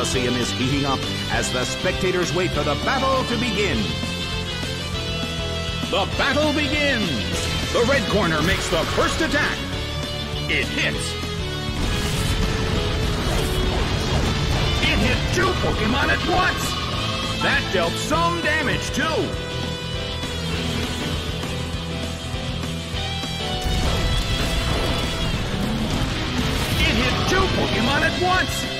The Coliseum is heating up as the spectators wait for the battle to begin. The battle begins! The red corner makes the first attack. It hits. It hit two Pokemon at once! That dealt some damage, too. It hit two Pokemon at once!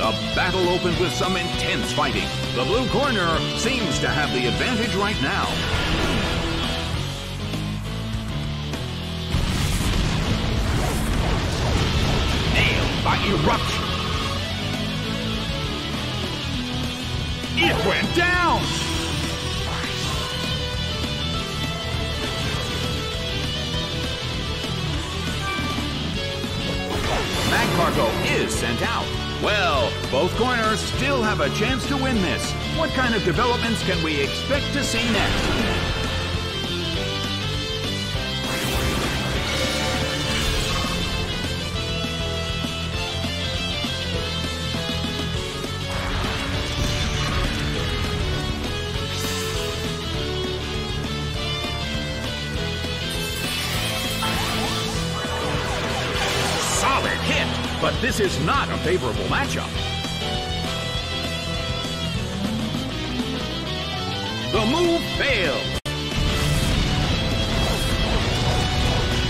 The battle opened with some intense fighting. The blue corner seems to have the advantage right now. Nailed by eruption. It went down! Magcargo is sent out. Well, both corners still have a chance to win this. What kind of developments can we expect to see next? Is not a favorable matchup. The move failed.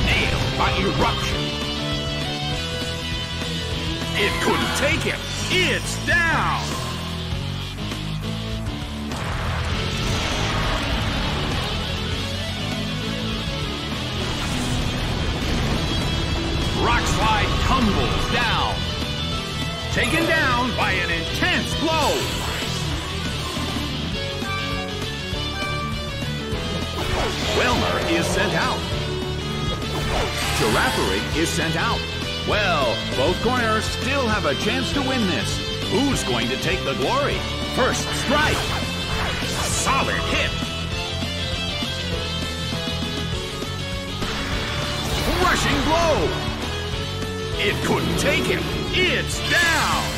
Nailed by eruption. It couldn't take it. It's down. Sent out. Girafarig is sent out. Well, both corners still have a chance to win this. Who's going to take the glory? First strike. Solid hit. Crushing blow. It couldn't take him. It's down.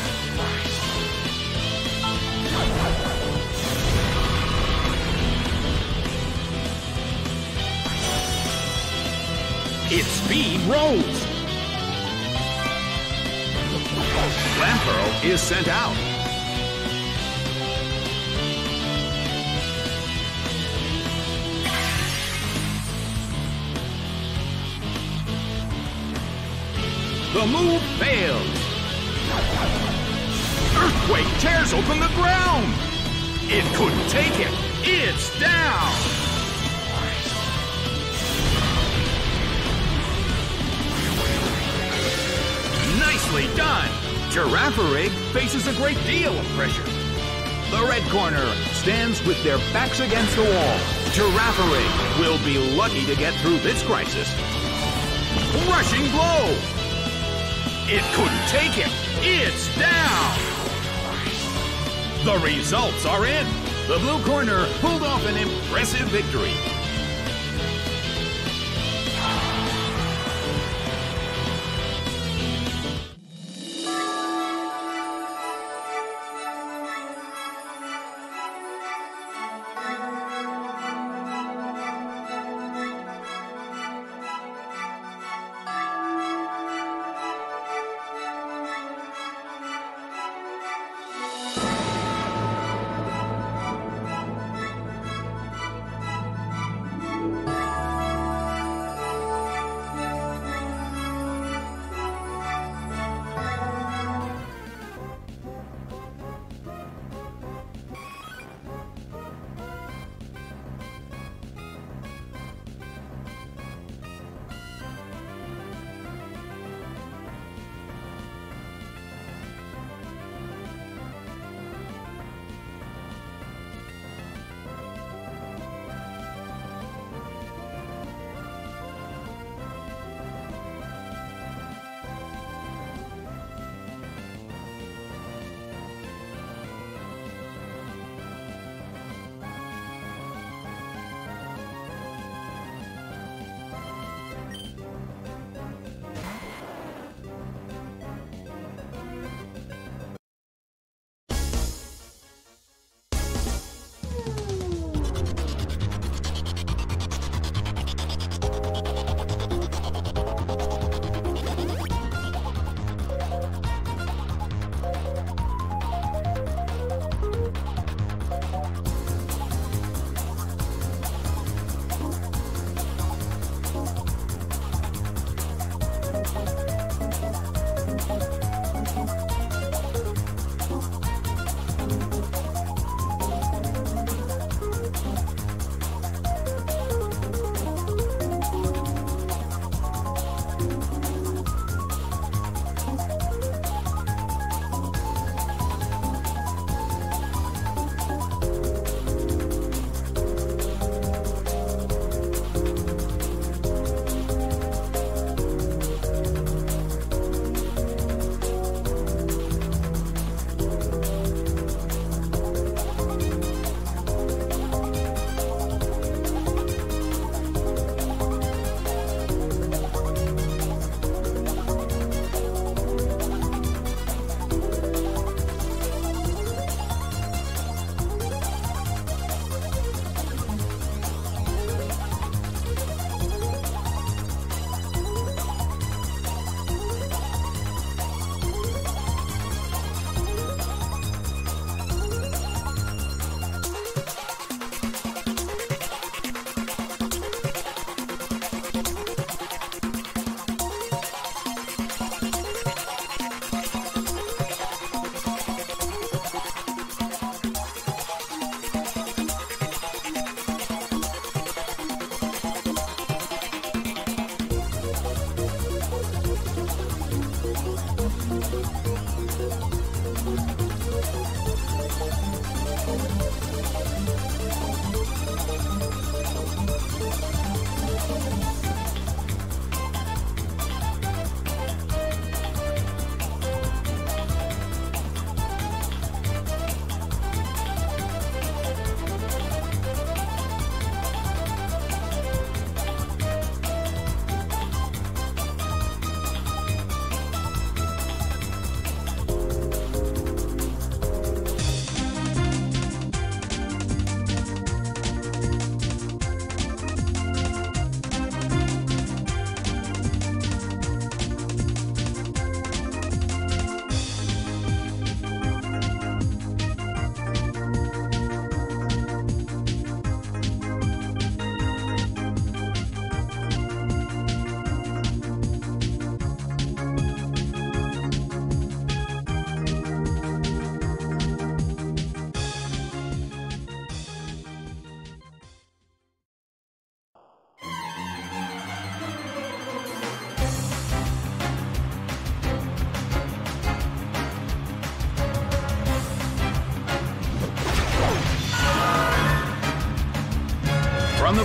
Its speed rose. Clamperl is sent out. The move fails. Earthquake tears open the ground. It couldn't take it. It's down. Nicely done. Girafarig faces a great deal of pressure. The red corner stands with their backs against the wall. Giraffe Rig will be lucky to get through this crisis. Rushing blow. It couldn't take it. It's down. The results are in. The blue corner pulled off an impressive victory.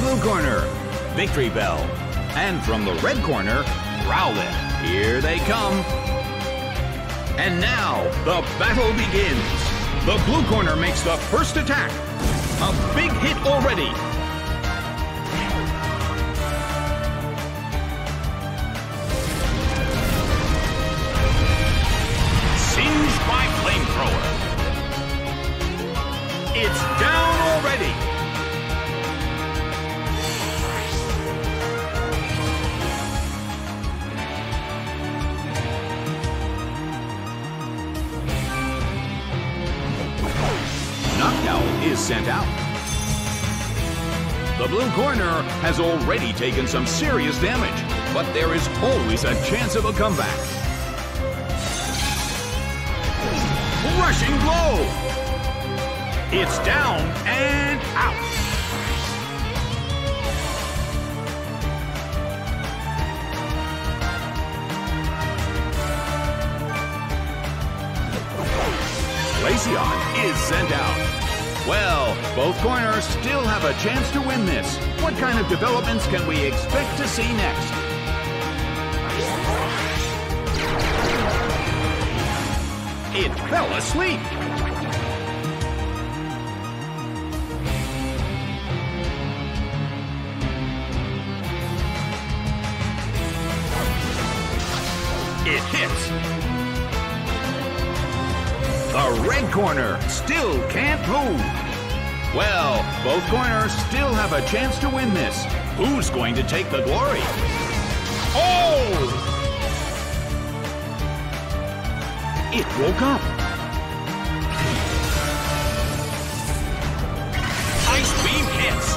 Blue corner, Victreebel. And from the red corner, Rowlet. Here they come. And now, the battle begins. The blue corner makes the first attack. A big hit already. Singed by flamethrower. It's down already. Is sent out. The blue corner has already taken some serious damage, but there is always a chance of a comeback. Rushing blow! It's down and out. Glaceon is sent out. Well, both corners still have a chance to win this. What kind of developments can we expect to see next? It fell asleep. Red corner still can't move. Well, both corners still have a chance to win this. Who's going to take the glory? Oh! It woke up. Ice beam hits.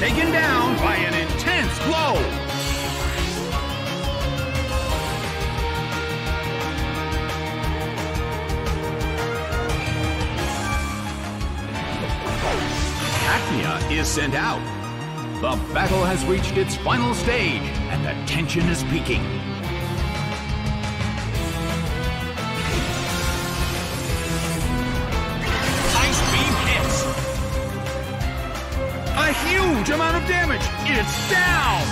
Taken down by an intense blow. Is sent out. The battle has reached its final stage, and the tension is peaking. Ice beam hits. A huge amount of damage. It's down.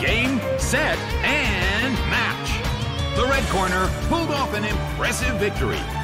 Game, set, and match. The red corner pulled off an impressive victory.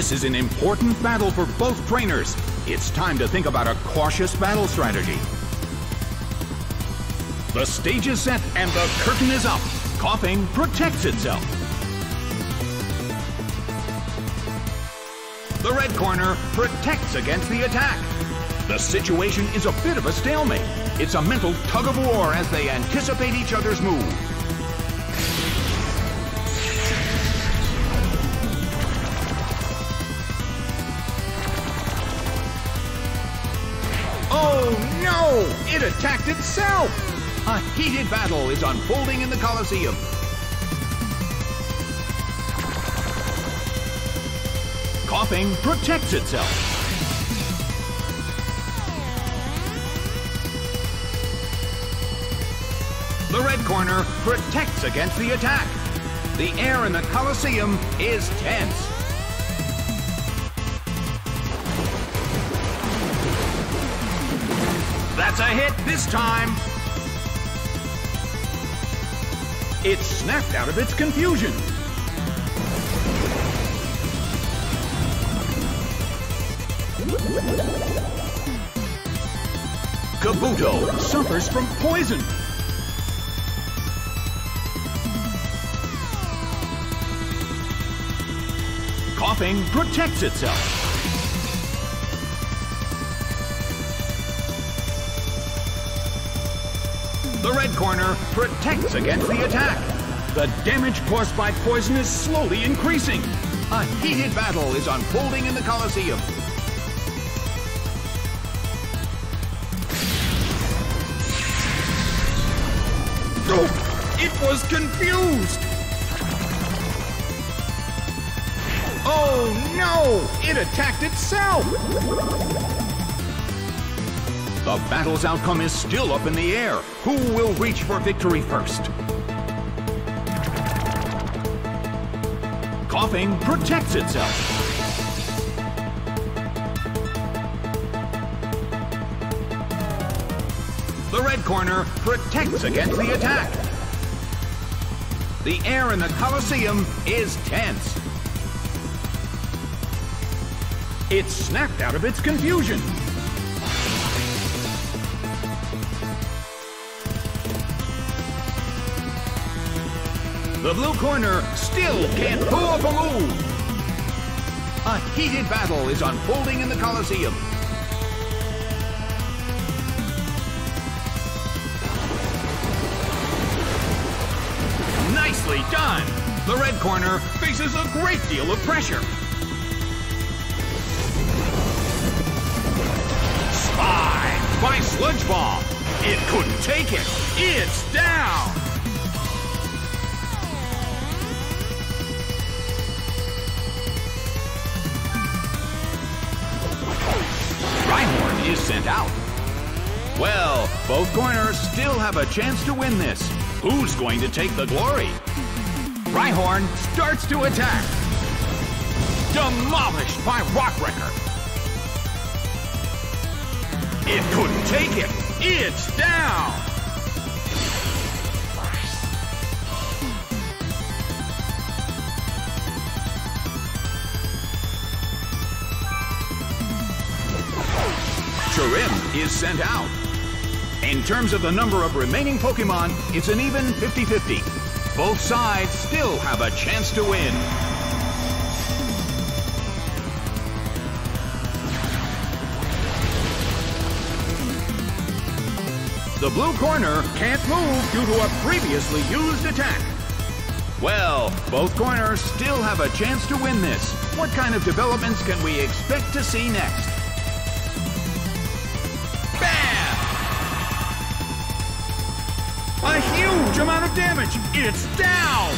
This is an important battle for both trainers. It's time to think about a cautious battle strategy. The stage is set and the curtain is up. Koffing protects itself. The red corner protects against the attack. The situation is a bit of a stalemate. It's a mental tug of war as they anticipate each other's move. Oh no! It attacked itself! A heated battle is unfolding in the Colosseum. Koffing protects itself. The red corner protects against the attack. The air in the Colosseum is tense. A hit this time. It snapped out of its confusion. Kabuto suffers from poison. Koffing protects itself. The red corner protects against the attack. The damage caused by poison is slowly increasing. A heated battle is unfolding in the Colosseum. Oh, it was confused! Oh no! It attacked itself! The battle's outcome is still up in the air. Who will reach for victory first? Koffing protects itself. The red corner protects against the attack. The air in the Colosseum is tense. It snapped out of its confusion. The blue corner still can't pull off a move. A heated battle is unfolding in the Colosseum. Nicely done! The red corner faces a great deal of pressure. Spy by Sludge Bomb. It couldn't take it. It's down. Sent out. Well, both corners still have a chance to win this. Who's going to take the glory? Rhyhorn starts to attack. Demolished by Rock Wrecker. It couldn't take it. It's down. Is sent out. In terms of the number of remaining Pokemon, it's an even 50-50. Both sides still have a chance to win. The blue corner can't move due to a previously used attack. Well, both corners still have a chance to win this. What kind of developments can we expect to see next? Amount of damage! It's down!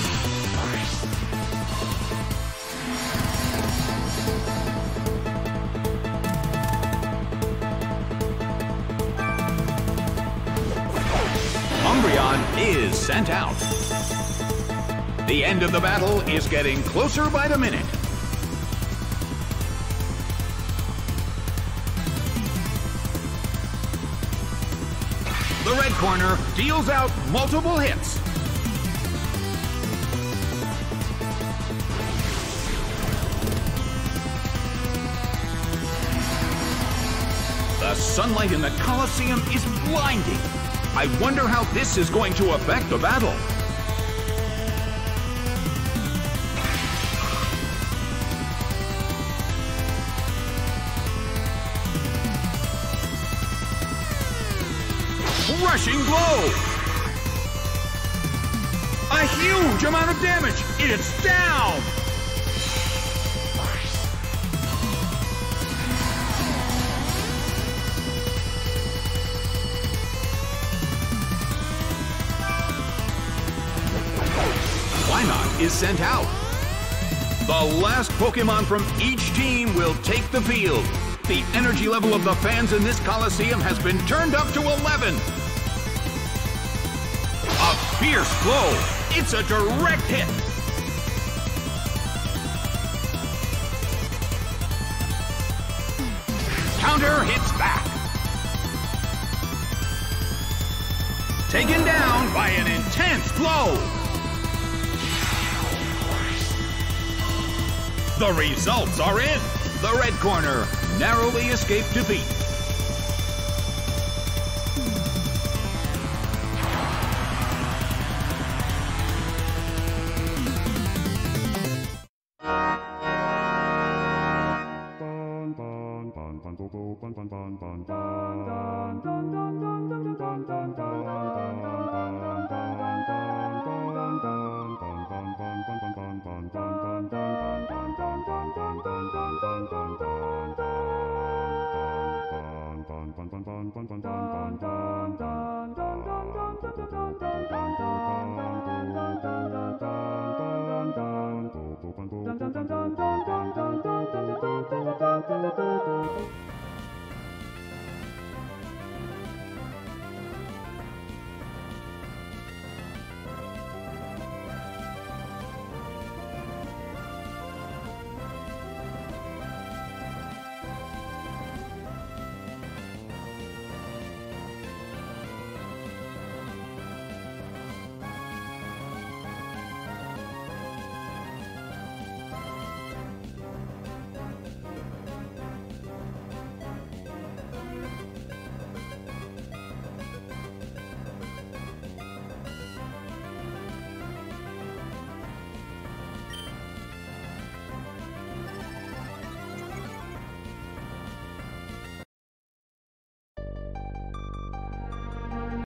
Umbreon is sent out. The end of the battle is getting closer by the minute. corner deals out multiple hits. The sunlight in the Colosseum is blinding. I wonder how this is going to affect the battle. Rushing blow! A huge amount of damage! It's down! Wynaut is sent out. The last Pokemon from each team will take the field. The energy level of the fans in this Coliseum has been turned up to 11. Fierce blow. It's a direct hit. Counter hits back. Taken down by an intense blow. The results are in. The red corner narrowly escaped defeat.